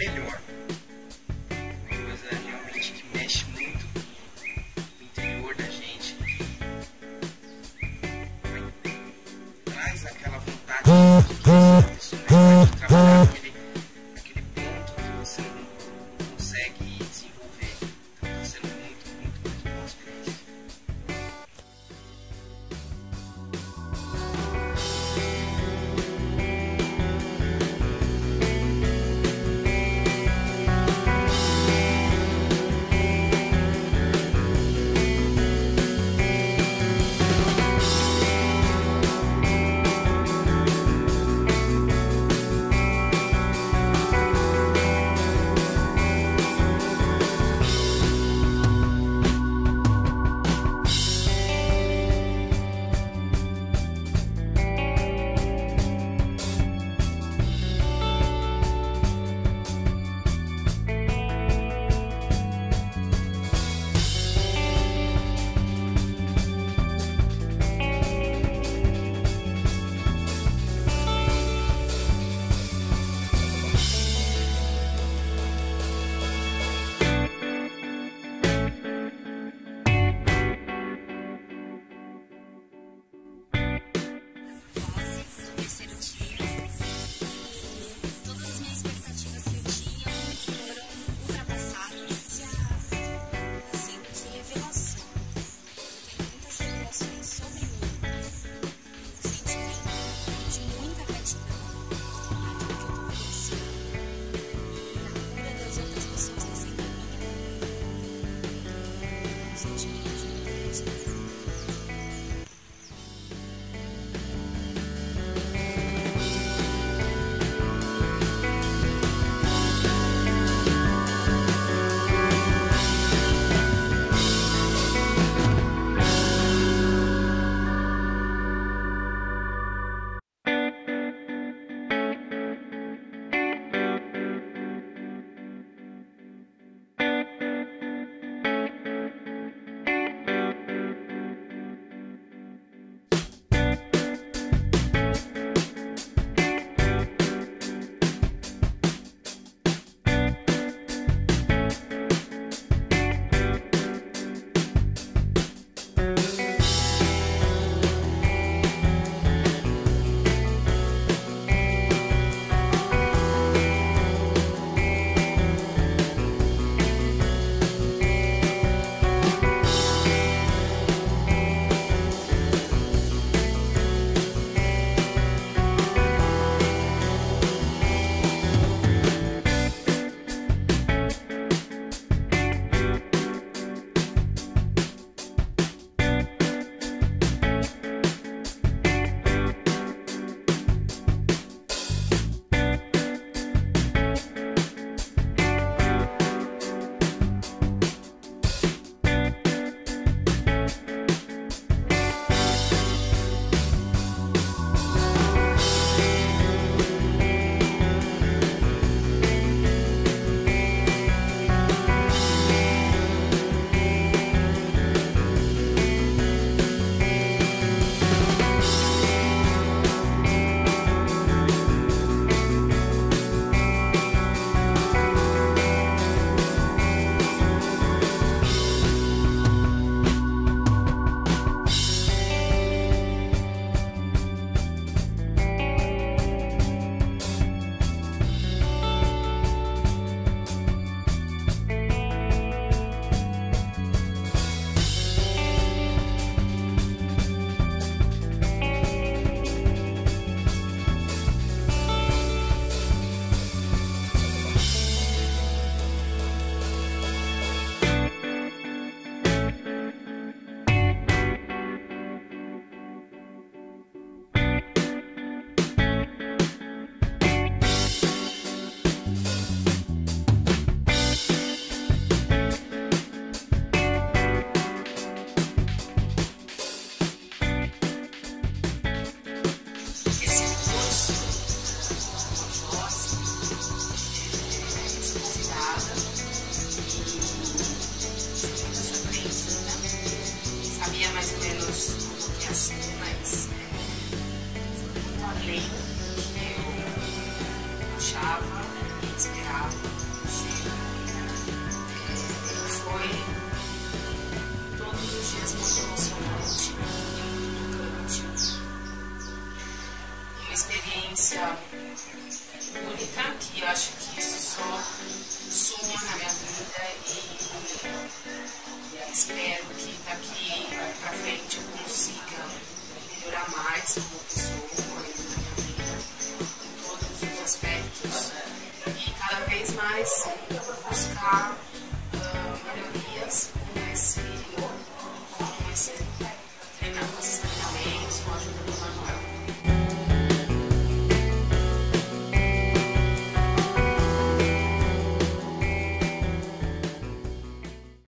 Midor. Além eu achava e esperava ser. É, foi todos os dias muito emocionante, muito tocante. Uma experiência única que eu acho que isso só suma na minha vida e espero que daqui pra frente eu consiga melhorar mais como pessoa e cada vez mais buscar